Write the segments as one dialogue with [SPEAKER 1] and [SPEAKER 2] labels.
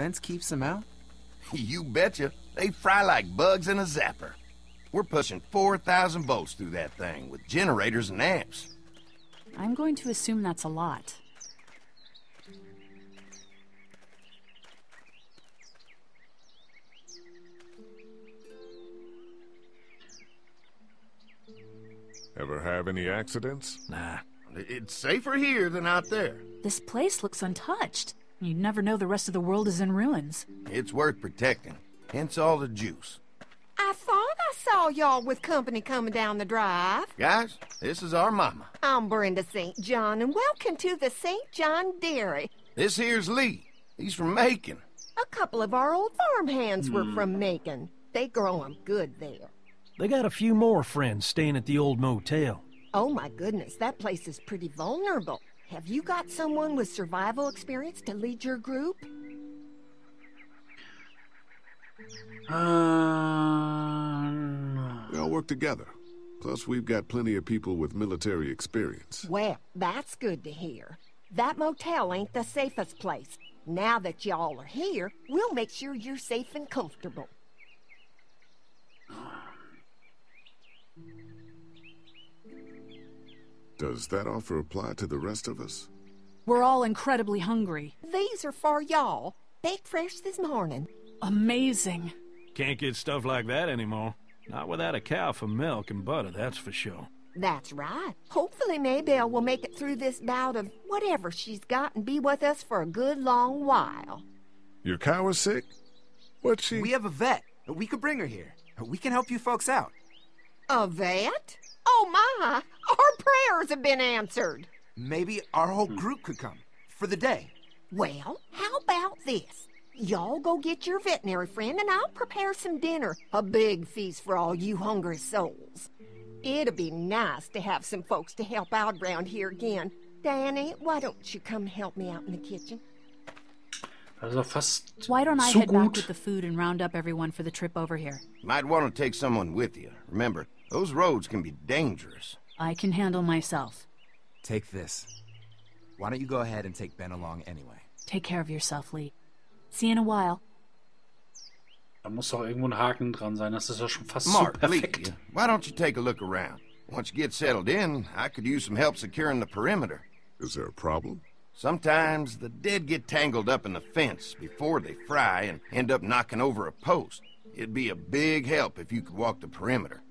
[SPEAKER 1] fence keeps them out?
[SPEAKER 2] you betcha. They fry like bugs in a zapper. We're pushing 4,000 volts through that thing with generators and amps.
[SPEAKER 3] I'm going to assume that's a lot.
[SPEAKER 4] Ever have any accidents?
[SPEAKER 5] Nah.
[SPEAKER 2] It's safer here than out there.
[SPEAKER 3] This place looks untouched. You'd never know the rest of the world is in ruins.
[SPEAKER 2] It's worth protecting. Hence all the juice.
[SPEAKER 6] I thought I saw y'all with company coming down the drive.
[SPEAKER 2] Guys, this is our mama.
[SPEAKER 6] I'm Brenda St. John, and welcome to the St. John Dairy.
[SPEAKER 2] This here's Lee. He's from Macon.
[SPEAKER 6] A couple of our old farm farmhands were hmm. from Macon. They grow 'em good there.
[SPEAKER 5] They got a few more friends staying at the old motel.
[SPEAKER 6] Oh my goodness, that place is pretty vulnerable. Have you got someone with survival experience to lead your group?
[SPEAKER 7] Um,
[SPEAKER 4] We all work together. Plus, we've got plenty of people with military experience.
[SPEAKER 6] Well, that's good to hear. That motel ain't the safest place. Now that y'all are here, we'll make sure you're safe and comfortable.
[SPEAKER 4] Does that offer apply to the rest of us?
[SPEAKER 3] We're all incredibly hungry.
[SPEAKER 6] These are for y'all. Baked fresh this morning.
[SPEAKER 3] Amazing.
[SPEAKER 5] Can't get stuff like that anymore. Not without a cow for milk and butter, that's for sure.
[SPEAKER 6] That's right. Hopefully Maybelle will make it through this bout of whatever she's got and be with us for a good long while.
[SPEAKER 4] Your cow is sick? What's she?
[SPEAKER 1] We have a vet. We could bring her here. We can help you folks out.
[SPEAKER 6] A vet? Oh my! Our prayers have been answered.
[SPEAKER 1] Maybe our whole group could come. For the day.
[SPEAKER 6] Well, how about this? Y'all go get your veterinary friend and I'll prepare some dinner. A big feast for all you hungry souls. It'd be nice to have some folks to help out around here again. Danny, why don't you come help me out in the kitchen?
[SPEAKER 7] also fast
[SPEAKER 3] Why don't I
[SPEAKER 7] zu
[SPEAKER 3] head back with the food and round up everyone for the trip over here?
[SPEAKER 2] Might want to take someone with you. Remember, those roads can be dangerous.
[SPEAKER 3] I can handle myself.
[SPEAKER 1] Take this. Why don't you go ahead and take Ben along anyway?
[SPEAKER 3] Take care of yourself, Lee. See you in a while.
[SPEAKER 7] Da muss doch irgendwo ein Haken dran sein. Das ist ja schon fast so
[SPEAKER 2] Mark, Lee, why don't you take a look around? Once you get settled in, I could use some help securing the perimeter.
[SPEAKER 4] Is there a problem?
[SPEAKER 2] Sometimes the dead get tangled up in the fence before they fry and end up knocking over a post. It'd be a big help if you could walk the perimeter.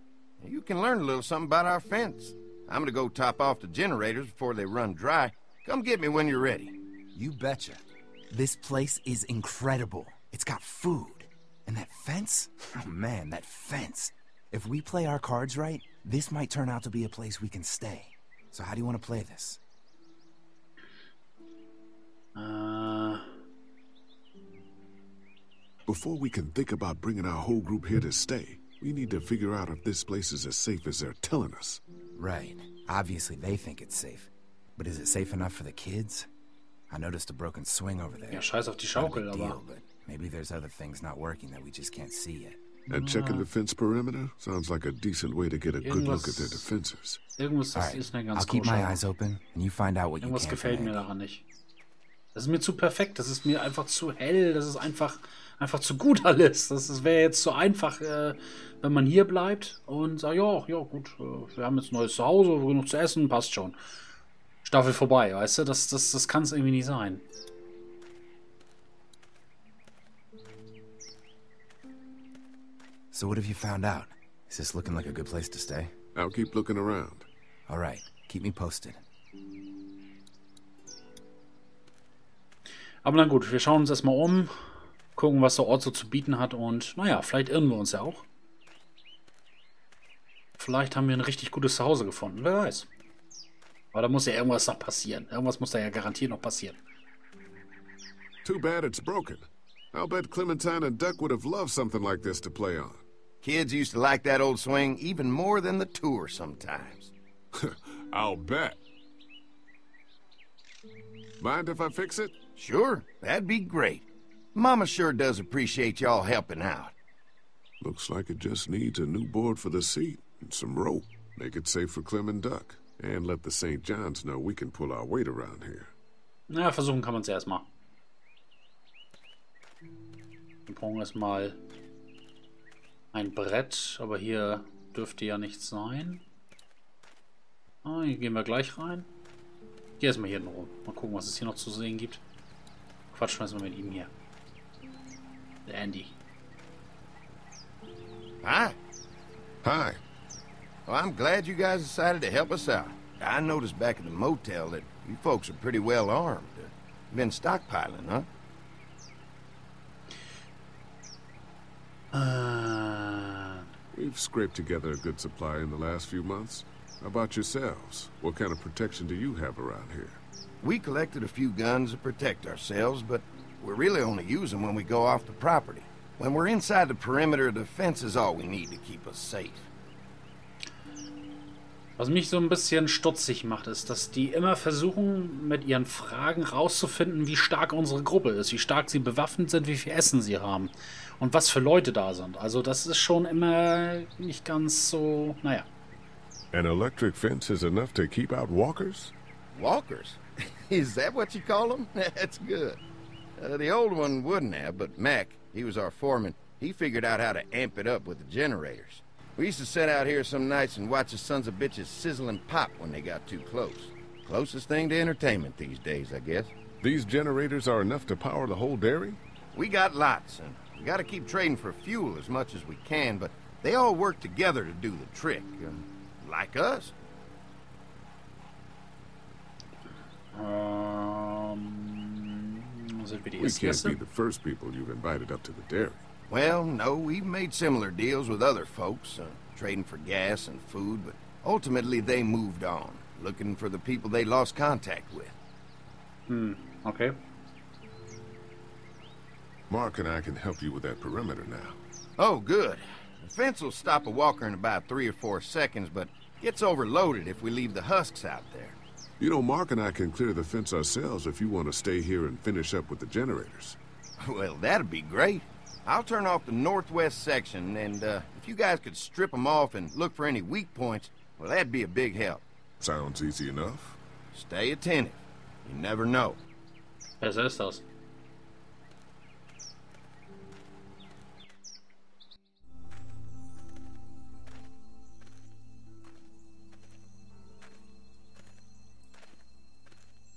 [SPEAKER 2] You can learn a little something about our fence. I'm gonna go top off the generators before they run dry. Come get me when you're ready.
[SPEAKER 1] You betcha. This place is incredible. It's got food. And that fence? Oh man, that fence. If we play our cards right, this might turn out to be a place we can stay. So how do you want to play this?
[SPEAKER 7] Äh,
[SPEAKER 4] Before we can think about bringing our whole group here to stay, we need to figure out if this place is as safe as they're telling us.
[SPEAKER 1] Right. Obviously they think it's safe. But is it safe enough for the kids? I noticed a broken swing over there.
[SPEAKER 7] ja, scheiß auf die
[SPEAKER 1] Not a
[SPEAKER 7] Schaukel,
[SPEAKER 1] big
[SPEAKER 7] aber
[SPEAKER 1] deal, but maybe there's other things not working that we just can't see yet.
[SPEAKER 4] And mm. checking the fence perimeter sounds like a decent way to get a good look at their defenses.
[SPEAKER 7] irgendwas das
[SPEAKER 1] Alright,
[SPEAKER 7] ist nicht
[SPEAKER 1] I'll keep my eyes open and you find out what you can from
[SPEAKER 7] gefällt mir daran nicht. Das ist mir zu perfekt, das ist mir einfach zu hell, das ist einfach, einfach zu gut alles. Das ist- wäre jetzt zu einfach, äh, wenn man hier bleibt und sagt, ja, ja gut, äh, wir haben jetzt ein neues Zuhause, genug zu essen, passt schon. Staffel vorbei, weißt du, das, das, das kann es irgendwie nicht sein.
[SPEAKER 1] So what have you found out? Is this looking like a good place to stay?
[SPEAKER 4] I'll keep looking around.
[SPEAKER 1] All right, keep me posted.
[SPEAKER 7] Aber na gut, wir schauen uns erstmal um, gucken, was der Ort so zu bieten hat und naja, vielleicht irren wir uns ja auch. Vielleicht haben wir ein richtig gutes Zuhause gefunden, wer weiß. Aber da muss ja irgendwas noch passieren. Irgendwas muss da ja garantiert noch passieren.
[SPEAKER 4] Too bad it's broken. I'll bet Clementine and Duck would have loved something like this to play on.
[SPEAKER 2] Kids used to like that old swing even more than the tour sometimes.
[SPEAKER 4] I'll bet. Mind if I fix it?
[SPEAKER 2] Sure, that'd be great. Mama sure does appreciate y'all helping out.
[SPEAKER 4] Looks like it just needs a new board for the seat and some rope. Make it safe for Clem and Duck. And let the St. John's know we can pull our weight around here.
[SPEAKER 7] Na, versuchen kann man es erstmal. Wir brauchen erstmal ein Brett, aber hier dürfte ja nichts sein. Ah, hier gehen wir gleich rein. Geh erstmal hier rum. Mal gucken, was es hier noch zu sehen gibt. Quatschen wir erstmal mit ihm hier. Der Andy.
[SPEAKER 2] Hi.
[SPEAKER 4] Hi.
[SPEAKER 2] Well, I'm glad you guys decided to help us out. I noticed back at the motel that you folks are pretty well armed. Uh, been stockpiling, huh?
[SPEAKER 7] Äh,
[SPEAKER 4] We've scraped together a good supply in the last few months. How about yourselves? What kind of protection do you have around here?
[SPEAKER 2] We collected a few guns to protect ourselves, but we really only use them when we go off the property. When we're inside the perimeter, the fence is all we need to keep us safe.
[SPEAKER 7] Was mich so ein bisschen stutzig macht, ist, dass die immer versuchen, mit ihren Fragen rauszufinden, wie stark unsere Gruppe ist, wie stark sie bewaffnet sind, wie viel Essen sie haben und was für Leute da sind. Also das ist schon immer nicht ganz so, naja.
[SPEAKER 4] An electric fence is enough to keep out walkers?
[SPEAKER 2] Walkers? is that what you call them? That's good. Uh, the old one wouldn't have, but Mac, he was our foreman, he figured out how to amp it up with the generators. We used to sit out here some nights and watch the sons of bitches sizzle and pop when they got too close. Closest thing to entertainment these days, I guess.
[SPEAKER 4] These generators are enough to power the whole dairy?
[SPEAKER 2] We got lots, and we gotta keep trading for fuel as much as we can, but they all work together to do the trick. Um, like us.
[SPEAKER 7] Ähm, sind wir die
[SPEAKER 4] We can't
[SPEAKER 7] Erstgäste?
[SPEAKER 4] be the first people you've invited up to the dairy.
[SPEAKER 2] Well, no, we've made similar deals with other folks, uh, trading for gas and food, but ultimately they moved on, looking for the people they lost contact with.
[SPEAKER 7] Hmm, okay.
[SPEAKER 4] Mark and I can help you with that perimeter now.
[SPEAKER 2] Oh, good. The fence will stop a walker in about three or four seconds, but gets overloaded if we leave the husks out there.
[SPEAKER 4] You know, Mark and I can clear the fence ourselves if you want to stay here and finish up with the generators.
[SPEAKER 2] Well, that'd be great. I'll turn off the northwest section, and uh, if you guys could strip them off and look for any weak points, well, that'd be a big help.
[SPEAKER 4] Sounds easy enough.
[SPEAKER 2] Stay attentive. You never know.
[SPEAKER 7] Besser ist das.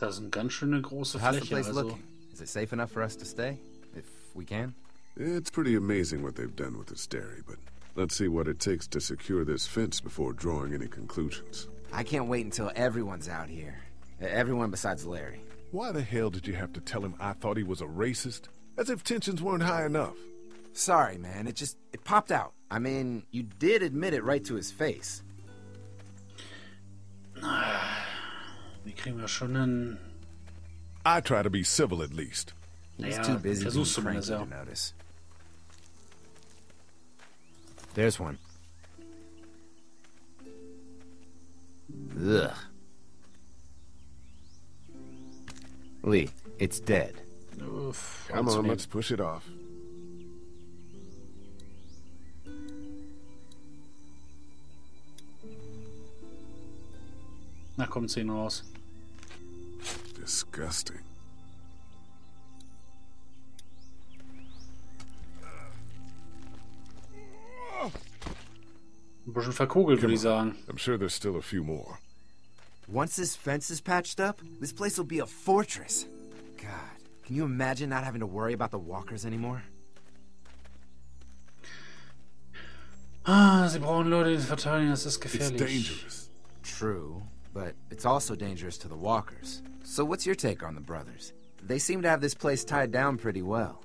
[SPEAKER 7] Das sind ganz schöne große
[SPEAKER 1] How's the place
[SPEAKER 7] Also,
[SPEAKER 1] looking? Is it safe enough for us to stay? If we can?
[SPEAKER 4] It's pretty amazing what they've done with this dairy, but let's see what it takes to secure this fence before drawing any conclusions.
[SPEAKER 1] I can't wait until everyone's out here. Everyone besides Larry.
[SPEAKER 8] Why the hell did you have to tell him I thought he was a racist? As if tensions weren't high enough.
[SPEAKER 1] Sorry, man. It just it popped out. I mean, you did admit it right to his face.
[SPEAKER 7] Wie kriegen wir schon einen...
[SPEAKER 8] I try to be civil at least.
[SPEAKER 1] He's
[SPEAKER 7] Naja,
[SPEAKER 1] too busy being
[SPEAKER 7] versuch's
[SPEAKER 1] cranky
[SPEAKER 7] zumindest, ja.
[SPEAKER 1] to notice. There's one. Ugh. Lee, it's dead.
[SPEAKER 7] Uff,
[SPEAKER 4] Come on,
[SPEAKER 7] anzunehmen.
[SPEAKER 4] let's push it off.
[SPEAKER 7] Na, kommt 10 raus.
[SPEAKER 4] Disgusting.
[SPEAKER 7] Ein bisschen verkugelt, würde ich sagen.
[SPEAKER 4] I'm sure there's still a few more.
[SPEAKER 1] Once this fence is patched up, this place will be a fortress. God, can you imagine not having to worry about the walkers anymore?
[SPEAKER 7] Ah, sie brauchen Leute, die verteidigen, das ist
[SPEAKER 4] It's dangerous.
[SPEAKER 1] True, but it's also dangerous to the walkers. So what's your take on the brothers? They seem to have this place tied down pretty well.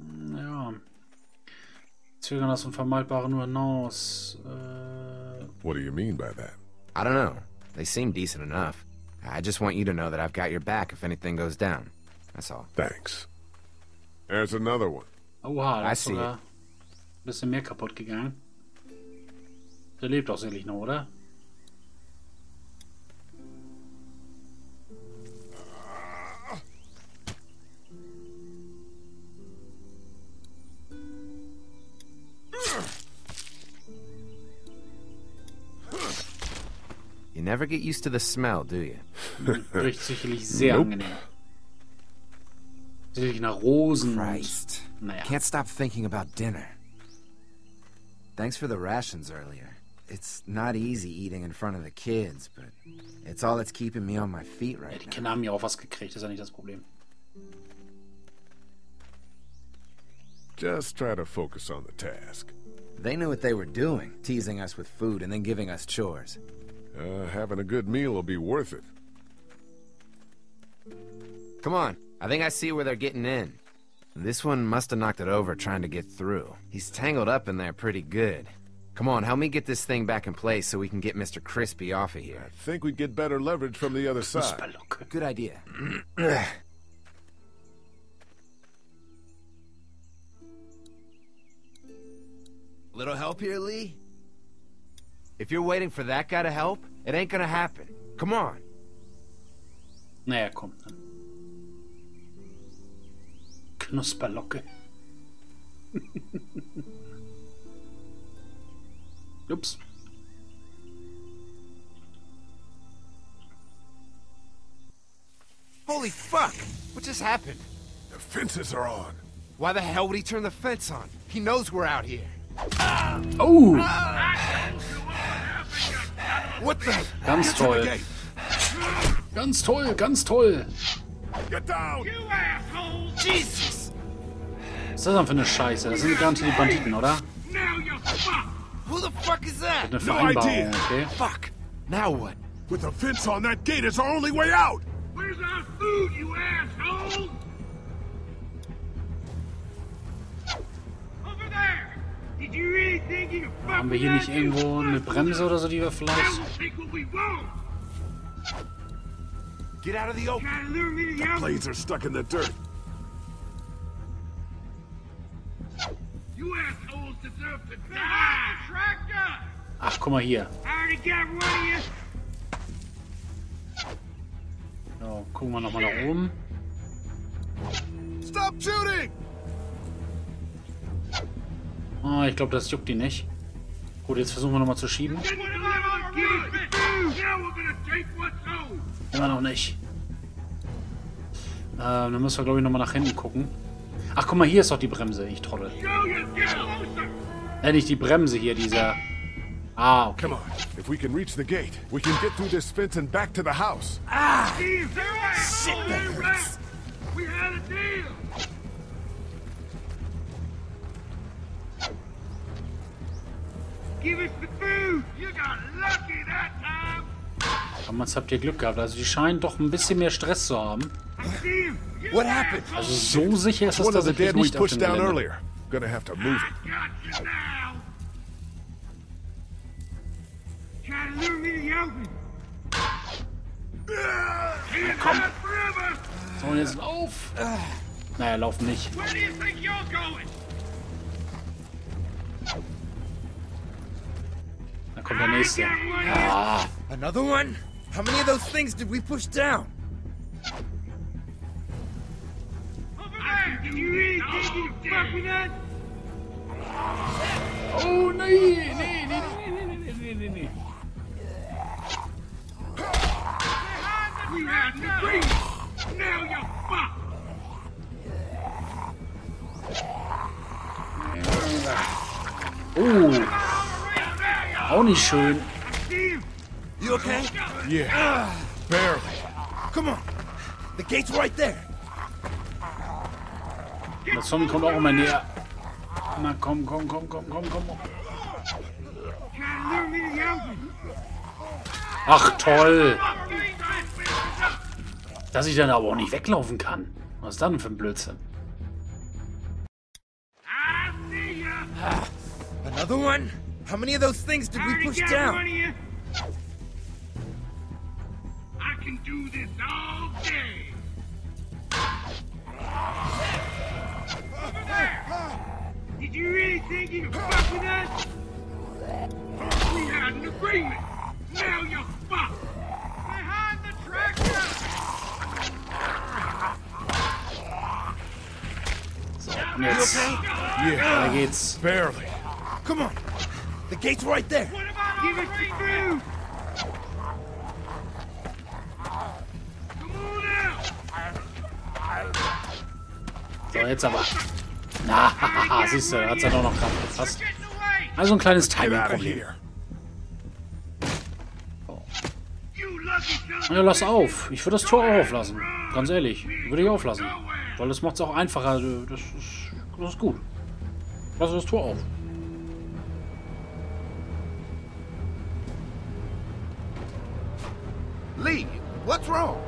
[SPEAKER 7] Ja. Zögern das Unvermeidbare nur hinaus. Äh,
[SPEAKER 4] What do you mean by that?
[SPEAKER 1] I don't know. They seem decent enough. I just want you to know that I've got your back if anything goes down. That's all.
[SPEAKER 4] Thanks. There's another one.
[SPEAKER 7] oha, da
[SPEAKER 1] I
[SPEAKER 7] ist
[SPEAKER 1] see
[SPEAKER 7] sogar ein bisschen mehr kaputt gegangen. Der lebt auch sicherlich noch, oder?
[SPEAKER 1] You never get used to the smell, do you?
[SPEAKER 7] Riecht sicherlich sehr
[SPEAKER 4] Nope.
[SPEAKER 7] angenehm. Sieht wirklich nach Rosen.
[SPEAKER 1] Christ.
[SPEAKER 7] Naja.
[SPEAKER 1] Can't stop thinking about dinner. Thanks for the rations earlier. It's not easy eating in front of the kids, but it's all that's keeping me on my feet
[SPEAKER 7] Ja,
[SPEAKER 1] right
[SPEAKER 7] die
[SPEAKER 1] now.
[SPEAKER 7] Kinder haben ja auch was gekriegt, ist ja nicht das Problem.
[SPEAKER 4] Just try to focus on the task.
[SPEAKER 1] They knew what they were doing, teasing us with food and then giving us chores.
[SPEAKER 4] Uh, having a good meal will be worth it.
[SPEAKER 1] Come on, I think I see where they're getting in. This one must have knocked it over trying to get through. He's tangled up in there pretty good. Come on, help me get this thing back in place so we can get Mr. Crispy off of here.
[SPEAKER 4] I think we'd get better leverage from the other side.
[SPEAKER 1] Good idea. Little help here, Lee? If you're waiting for that guy to help, it ain't gonna happen. Come on.
[SPEAKER 7] Naja, komm. Dann. Knusperlocke. Ups.
[SPEAKER 1] Holy fuck! What just happened?
[SPEAKER 4] The fences are on.
[SPEAKER 1] Why the hell would he turn the fence on? He knows we're out here. Ah!
[SPEAKER 7] Oh, ah!
[SPEAKER 1] What the?
[SPEAKER 7] ganz
[SPEAKER 4] To the
[SPEAKER 7] toll. Ganz toll, ganz toll.
[SPEAKER 4] Get down!
[SPEAKER 1] Jesus!
[SPEAKER 7] Was ist das denn für eine Scheiße? Das sind garantiert die Banditen, oder?
[SPEAKER 1] Who the fuck is that?
[SPEAKER 7] Eine
[SPEAKER 4] No
[SPEAKER 7] Vereinbarung,
[SPEAKER 4] idea.
[SPEAKER 7] okay.
[SPEAKER 1] Fuck! Now what?
[SPEAKER 4] With a fence on that gate, it's our only way out!
[SPEAKER 9] Where's our food, you asshole?
[SPEAKER 7] Haben wir hier nicht irgendwo eine Bremse oder so, die wir vielleicht...
[SPEAKER 1] Get out of the open!
[SPEAKER 9] The.
[SPEAKER 4] Blades are stuck in the dirt.
[SPEAKER 9] You assholes deserve to die. Tractor!
[SPEAKER 7] Ach, guck mal hier. So, gucken wir nochmal nach oben.
[SPEAKER 4] Stop shooting!
[SPEAKER 7] Ah, ich glaube, das juckt die nicht. Gut, jetzt versuchen wir nochmal zu schieben. Immer noch nicht. Ähm, dann müssen wir, glaube ich, nochmal nach hinten gucken. Ach, guck mal, hier ist doch die Bremse. Ich trottel. Äh, nicht die Bremse hier, dieser... Ah, okay.
[SPEAKER 4] Come on. If we can reach the gate, we can get through this fence and back to the house.
[SPEAKER 9] Steve, you asshole,
[SPEAKER 1] that hurts.
[SPEAKER 9] We had a deal.
[SPEAKER 7] Damals habt ihr Glück gehabt. Also die scheinen doch ein bisschen mehr Stress zu haben. Also so sicher ist das
[SPEAKER 4] One of the
[SPEAKER 7] tatsächlich
[SPEAKER 4] dead we
[SPEAKER 7] nicht auf
[SPEAKER 4] pushed
[SPEAKER 7] dem
[SPEAKER 4] down
[SPEAKER 7] Gelände.
[SPEAKER 4] earlier. Gonna have to move it.
[SPEAKER 9] that forever.
[SPEAKER 7] So, jetzt lauf! Naja, laufen nicht.
[SPEAKER 9] Where do you think you're going?
[SPEAKER 7] Da kommt der nächste.
[SPEAKER 9] got one of you.
[SPEAKER 1] Another one? How many of those things did we push down?
[SPEAKER 9] Over there. Did you really think you could fuck with us?
[SPEAKER 7] Nicht schön.
[SPEAKER 1] You okay?
[SPEAKER 4] Yeah. Barely.
[SPEAKER 1] Come on. The gate's right there.
[SPEAKER 7] Der Zombie kommt auch immer näher. Na komm, komm, komm, komm, komm, komm. Ach toll, dass ich dann aber auch nicht weglaufen kann. Was ist das denn für ein Blödsinn?
[SPEAKER 1] Another one? How many of those things did we push
[SPEAKER 9] got
[SPEAKER 1] down?
[SPEAKER 9] one of you. I can do this all day. Over there. Did you really think you could fuck with us? We had an agreement. Now you're fucked. Behind the tractor.
[SPEAKER 7] So, und jetzt,
[SPEAKER 4] Yeah.
[SPEAKER 7] da geht's.
[SPEAKER 4] Barely.
[SPEAKER 1] Come on. The gate's right there.
[SPEAKER 9] What about Give us the out.
[SPEAKER 7] So, jetzt aber. Na, hahaha, siehst du, hat's ja doch noch gerade gepasst. Also ein kleines Timing-Problem.
[SPEAKER 9] son
[SPEAKER 7] Ja, lass auf. Ich würde das Tor auch auflassen. Ganz ehrlich. Würde ich auflassen. Weil das macht es auch einfacher. Das ist, das ist gut. Lass das Tor auf.
[SPEAKER 2] Lee, what's wrong?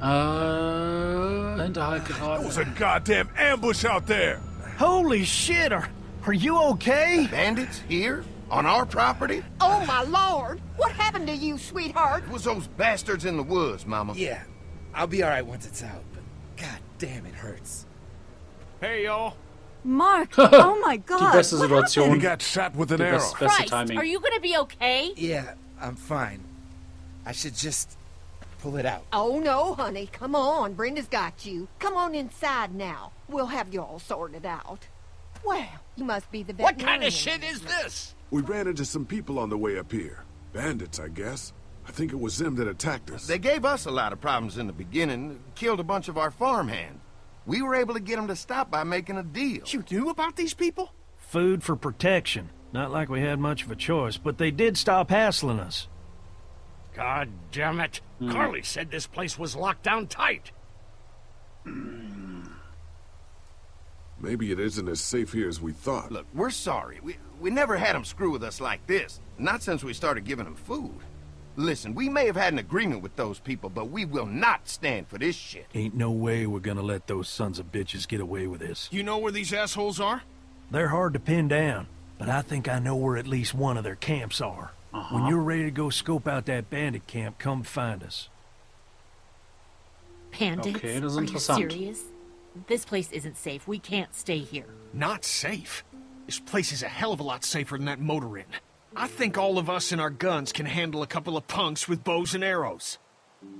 [SPEAKER 7] Uh, äh, Hinterhalt
[SPEAKER 8] There
[SPEAKER 7] gerade.
[SPEAKER 8] was a goddamn ambush out there.
[SPEAKER 5] Holy shit, are, are you okay?
[SPEAKER 2] Bandits here? On our property?
[SPEAKER 6] Oh, my lord! What happened to you, sweetheart?
[SPEAKER 2] It was those bastards in the woods, Mama.
[SPEAKER 1] Yeah, I'll be alright once it's out, but god damn, it hurts.
[SPEAKER 5] Hey, y'all.
[SPEAKER 3] Mark, oh my
[SPEAKER 7] Die
[SPEAKER 3] god.
[SPEAKER 7] beste
[SPEAKER 3] what
[SPEAKER 8] He
[SPEAKER 7] Situation.
[SPEAKER 8] got shot with an arrow.
[SPEAKER 7] best, beste
[SPEAKER 10] Christ,
[SPEAKER 7] Timing.
[SPEAKER 10] are you gonna be okay?
[SPEAKER 1] Yeah, I'm fine. I should just pull it out.
[SPEAKER 6] Oh, no, honey. Come on. Brenda's got you. Come on inside now. We'll have you all sorted out. Well, you must be the
[SPEAKER 9] best.
[SPEAKER 6] What
[SPEAKER 9] kind of shit is this?
[SPEAKER 4] We ran into some people on the way up here. Bandits, I guess. I think it was them that attacked us.
[SPEAKER 2] They gave us a lot of problems in the beginning, killed a bunch of our farmhands. We were able to get them to stop by making a deal.
[SPEAKER 5] You knew about these people? Food for protection. Not like we had much of a choice, but they did stop hassling us.
[SPEAKER 9] God damn it. Hmm. Carley said this place was locked down tight. Hmm.
[SPEAKER 4] Maybe it isn't as safe here as we thought.
[SPEAKER 2] Look, we're sorry. We, we never had them screw with us like this. Not since we started giving them food. Listen, we may have had an agreement with those people, but we will not stand for this shit.
[SPEAKER 5] Ain't no way we're gonna let those sons of bitches get away with this.
[SPEAKER 9] You know where these assholes are?
[SPEAKER 5] They're hard to pin down, but I think I know where at least one of their camps are. When uh-huh. you're ready to go scope out that bandit camp, come find us.
[SPEAKER 10] Bandits?
[SPEAKER 7] Okay, das ist
[SPEAKER 10] are you
[SPEAKER 7] interessant.
[SPEAKER 10] serious? This place isn't safe. We can't stay here.
[SPEAKER 9] Not safe. This place is a hell of a lot safer than that motor inn. I think all of us and our guns can handle a couple of punks with bows and arrows.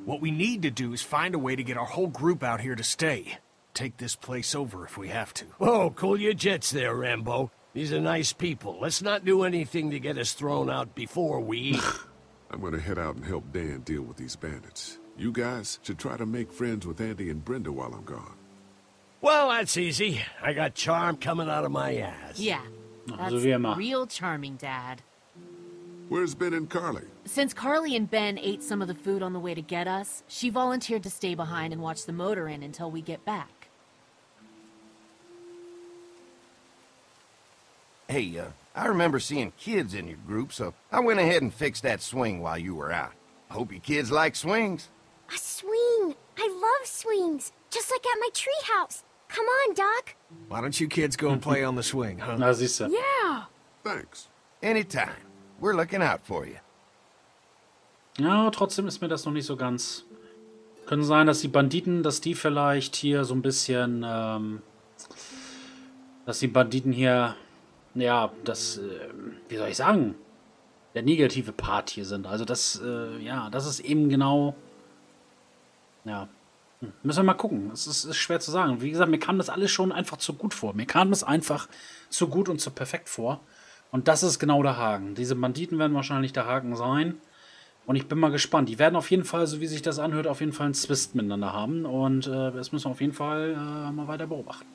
[SPEAKER 9] What we need to do is find a way to get our whole group out here to stay. Take this place over if we have to.
[SPEAKER 11] Whoa, cool your jets there, Rambo. These are nice people. Let's not do anything to get us thrown out before we.
[SPEAKER 4] I'm gonna head out and help Dan deal with these bandits. You guys should try to make friends with Andy and Brenda while I'm gone.
[SPEAKER 11] well, that's easy. I got charm coming out of my ass.
[SPEAKER 10] Yeah. That's
[SPEAKER 7] so
[SPEAKER 10] real charming, Dad.
[SPEAKER 4] Where's Ben and Carley?
[SPEAKER 10] Since Carley and Ben ate some of the food on the way to get us, she volunteered to stay behind and watch the motor inn until we get back.
[SPEAKER 2] Hey, uh, I remember seeing kids in your group, so I went ahead and fixed that swing while you were out. Hope you kids like swings.
[SPEAKER 12] A swing! I love swings! Just like at my treehouse! Come on, Duck!
[SPEAKER 9] Why don't you kids go and play on the swing, huh?
[SPEAKER 7] Na, siehst du.
[SPEAKER 3] Yeah.
[SPEAKER 4] Thanks.
[SPEAKER 2] Anytime. We're looking out for you.
[SPEAKER 7] Ja, trotzdem ist mir das noch nicht so ganz. Können sein, dass die Banditen, dass die vielleicht hier so ein bisschen, ähm, dass die Banditen hier, ja, das, äh, wie soll ich sagen, der negative Part hier sind. Also das, äh, ja, das ist eben genau, ja, hm, müssen wir mal gucken. Es ist, ist schwer zu sagen. Wie gesagt, mir kam das alles schon einfach zu gut vor. Mir kam das einfach zu gut und zu perfekt vor. Und das ist genau der Haken. Diese Banditen werden wahrscheinlich der Haken sein. Und ich bin mal gespannt. Die werden auf jeden Fall, so wie sich das anhört, auf jeden Fall einen Zwist miteinander haben. Und äh, das müssen wir auf jeden Fall äh, mal weiter beobachten.